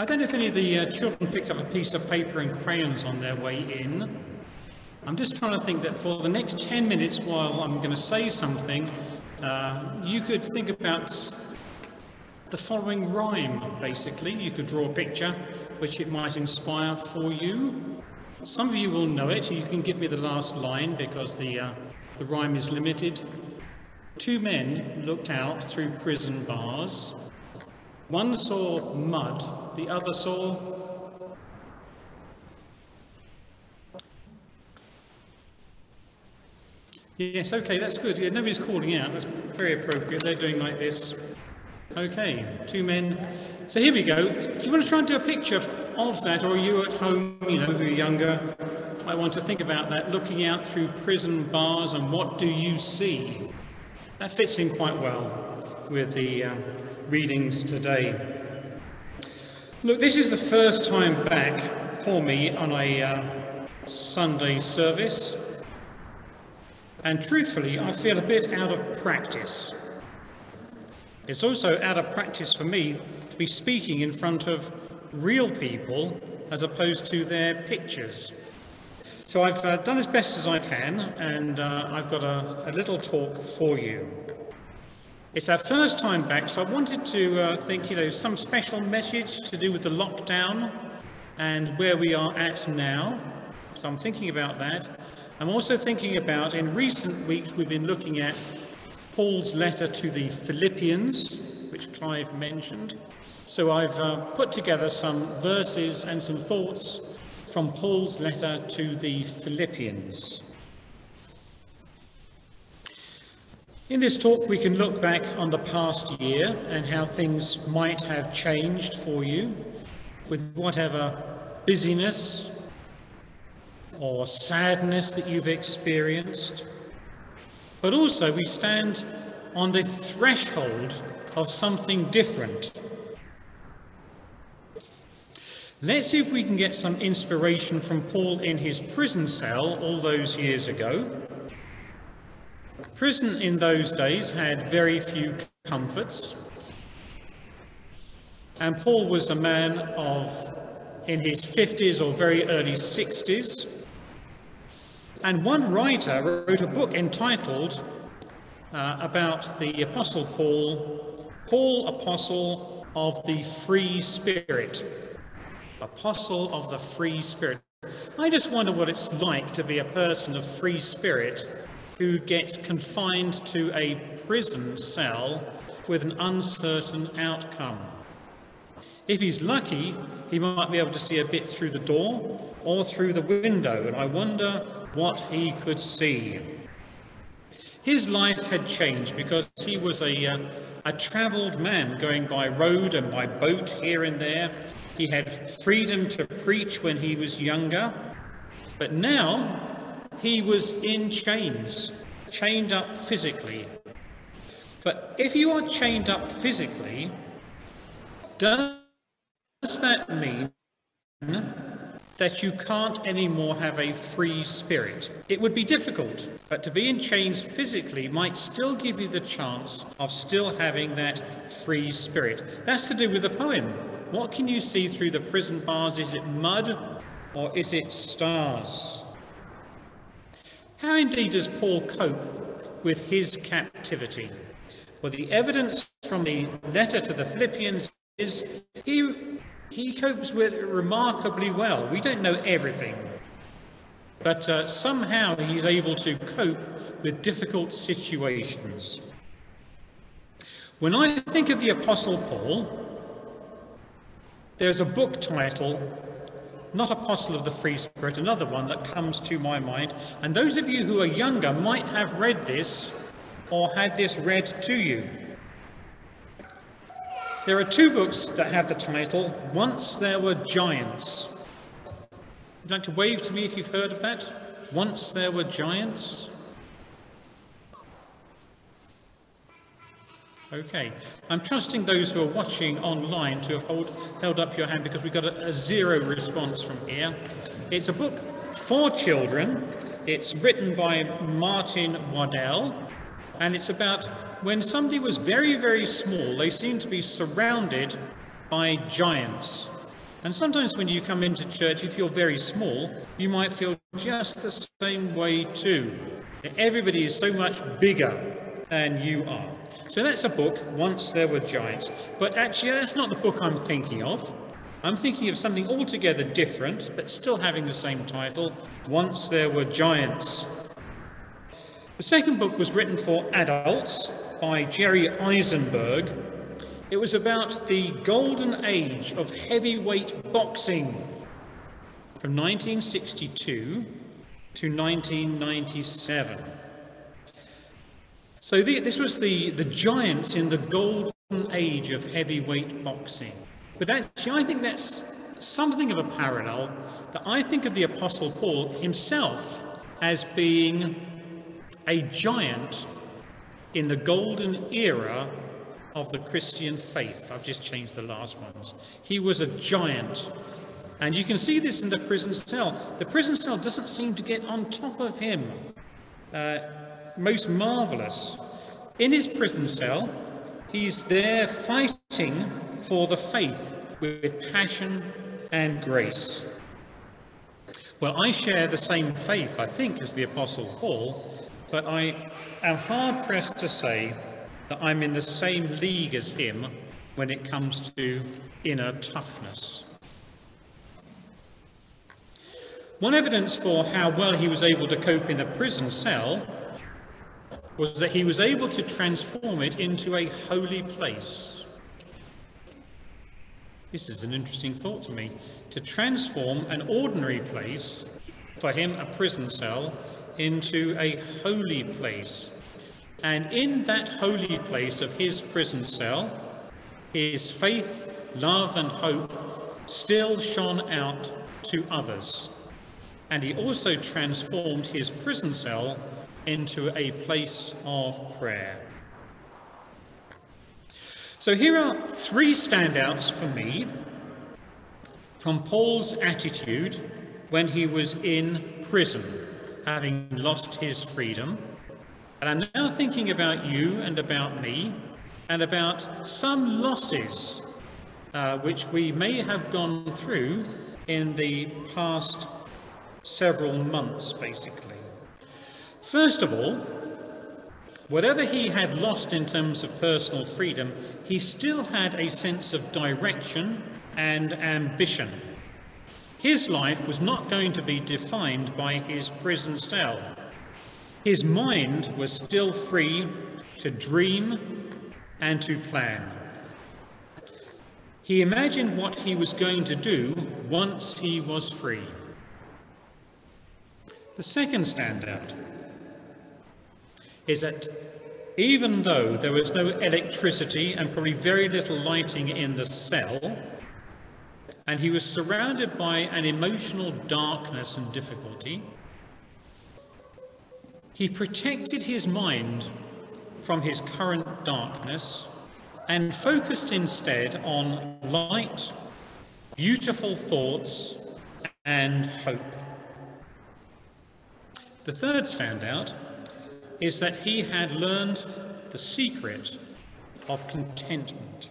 I don't know if any of the uh, children picked up a piece of paper and crayons on their way in. I'm just trying to think that for the next 10 minutes while I'm going to say something, uh, you could think about the following rhyme, basically. You could draw a picture which it might inspire for you. Some of you will know it. You can give me the last line because the, uh, the rhyme is limited. Two men looked out through prison bars. One saw mud, the other saw Yes, okay, that's good. Yeah, nobody's calling out. That's very appropriate. They're doing like this. Okay, two men. So here we go. Do you want to try and do a picture of that, or you at home, you know, who are younger, I want to think about that, looking out through prison bars and what do you see? That fits in quite well with the uh, readings today. Look, this is the first time back for me on a uh, Sunday service. And truthfully, I feel a bit out of practice. It's also out of practice for me to be speaking in front of real people as opposed to their pictures. So I've uh, done as best as I can, and uh, I've got a, a, little talk for you. It's our first time back, so I wanted to uh, think, you know, some special message to do with the lockdown and where we are at now. So I'm thinking about that. I'm also thinking about, in recent weeks, we've been looking at Paul's letter to the Philippians, which Clive mentioned. So I've uh, put together some verses and some thoughts from Paul's letter to the Philippians. In this talk, we can look back on the past year and how things might have changed for you with whatever busyness, or sadness that you've experienced, but also we stand on the threshold of something different. Let's see if we can get some inspiration from Paul in his prison cell all those years ago. Prison in those days had very few comforts, and Paul was a man of in his 50s or very early 60s and one writer wrote a book entitled uh, about the Apostle Paul, Paul, Apostle of the Free Spirit. Apostle of the Free Spirit. I just wonder what it's like to be a person of free spirit who gets confined to a prison cell with an uncertain outcome. If he's lucky, he might be able to see a bit through the door or through the window, and I wonder what he could see. His life had changed because he was a, uh, a travelled man going by road and by boat here and there. He had freedom to preach when he was younger, but now he was in chains, chained up physically. But if you are chained up physically, does that mean that you can't anymore have a free spirit. It would be difficult, but to be in chains physically might still give you the chance of still having that free spirit. That's to do with the poem. What can you see through the prison bars? Is it mud or is it stars? How indeed does Paul cope with his captivity? Well, the evidence from the letter to the Philippians is he he copes with it remarkably well. We don't know everything, but uh, somehow he's able to cope with difficult situations. When I think of the Apostle Paul, there's a book title, not Apostle of the Free Spirit, another one that comes to my mind. And those of you who are younger might have read this or had this read to you. There are two books that have the title, Once There Were Giants. Would you like to wave to me if you've heard of that? Once There Were Giants? Okay, I'm trusting those who are watching online to have hold, held up your hand because we've got a, a zero response from here. It's a book for children. It's written by Martin Waddell, and it's about when somebody was very, very small, they seemed to be surrounded by giants. And sometimes when you come into church, if you're very small, you might feel just the same way too. Everybody is so much bigger than you are. So that's a book, Once There Were Giants. But actually, that's not the book I'm thinking of. I'm thinking of something altogether different, but still having the same title Once There Were Giants. The second book was written for adults by Jerry Izenberg. It was about the golden age of heavyweight boxing from 1962 to 1997. So the, this was the, the giants in the golden age of heavyweight boxing. But actually, I think that's something of a parallel that I think of the Apostle Paul himself as being a giant in the golden era of the Christian faith. I've just changed the last ones. He was a giant. And you can see this in the prison cell. The prison cell doesn't seem to get on top of him. Uh, most marvelous. In his prison cell, he's there fighting for the faith with passion and grace. Well, I share the same faith, I think, as the Apostle Paul, but I am hard pressed to say that I'm in the same league as him when it comes to inner toughness. One evidence for how well he was able to cope in a prison cell was that he was able to transform it into a holy place. This is an interesting thought to me. To transform an ordinary place, for him a prison cell, into a holy place. And in that holy place of his prison cell, his faith, love, and hope still shone out to others. And he also transformed his prison cell into a place of prayer. So here are three standouts for me from Paul's attitude when he was in prison having lost his freedom. And I'm now thinking about you and about me and about some losses uh, which we may have gone through in the past several months, basically. First of all, whatever he had lost in terms of personal freedom, he still had a sense of direction and ambition. His life was not going to be defined by his prison cell. His mind was still free to dream and to plan. He imagined what he was going to do once he was free. The second standout is that even though there was no electricity and probably very little lighting in the cell, and he was surrounded by an emotional darkness and difficulty. He protected his mind from his current darkness and focused instead on light, beautiful thoughts, and hope. The third standout is that he had learned the secret of contentment.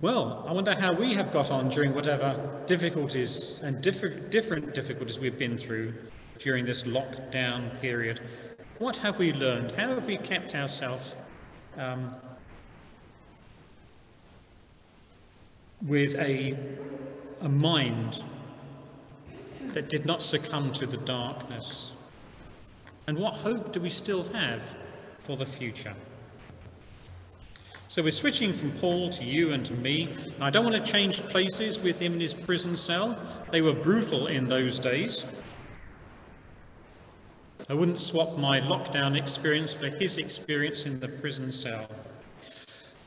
Well, I wonder how we have got on during whatever difficulties and different difficulties we've been through during this lockdown period. What have we learned? How have we kept ourselves um, with a, a mind that did not succumb to the darkness? And what hope do we still have for the future? So we're switching from Paul to you and to me. I don't want to change places with him in his prison cell. They were brutal in those days. I wouldn't swap my lockdown experience for his experience in the prison cell.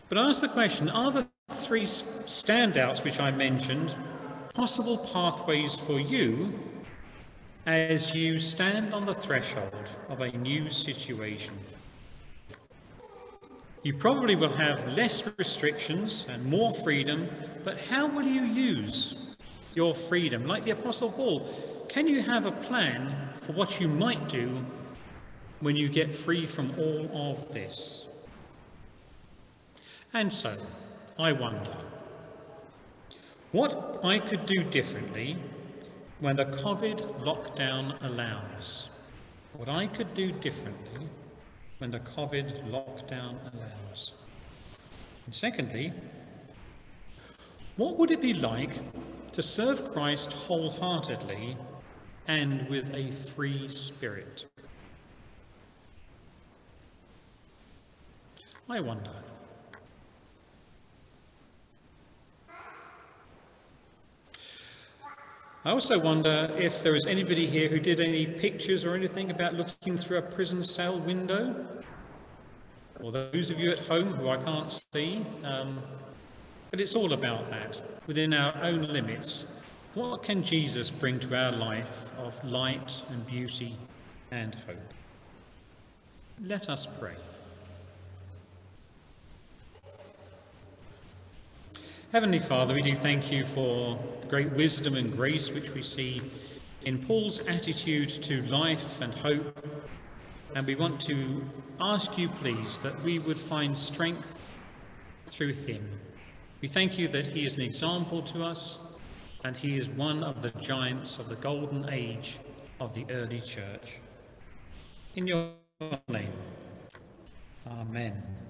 But I ask the question are the three standouts which I mentioned possible pathways for you as you stand on the threshold of a new situation? You probably will have less restrictions and more freedom, but how will you use your freedom? Like the Apostle Paul, can you have a plan for what you might do when you get free from all of this? And so, I wonder what I could do differently when the COVID lockdown allows. What I could do differently when the COVID lockdown allows. And secondly, what would it be like to serve Christ wholeheartedly and with a free spirit? I wonder. I also wonder if there is anybody here who did any pictures or anything about looking through a prison cell window. Or those of you at home who I can't see. Um, but it's all about that. Within our own limits, what can Jesus bring to our life of light and beauty and hope? Let us pray. Heavenly Father, we do thank you for the great wisdom and grace which we see in Paul's attitude to life and hope. And we want to ask you, please, that we would find strength through him. We thank you that he is an example to us and he is one of the giants of the golden age of the early church. In your name, Amen.